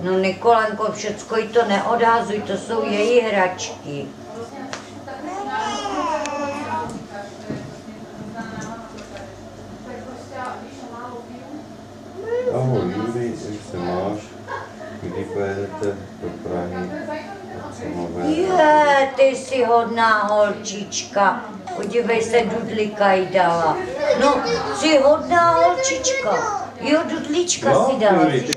No Nikolenko, všecko jí to neodhazuj, to jsou její hračky. Ahoj Juli, jak se máš? Kdy pojedete do Prahy? Co? Je, ty jsi hodná holčička. Podívej se, dudlíka jí dala. No, jsi hodná holčička. Jo, dudlíčka no, si dala. Juli,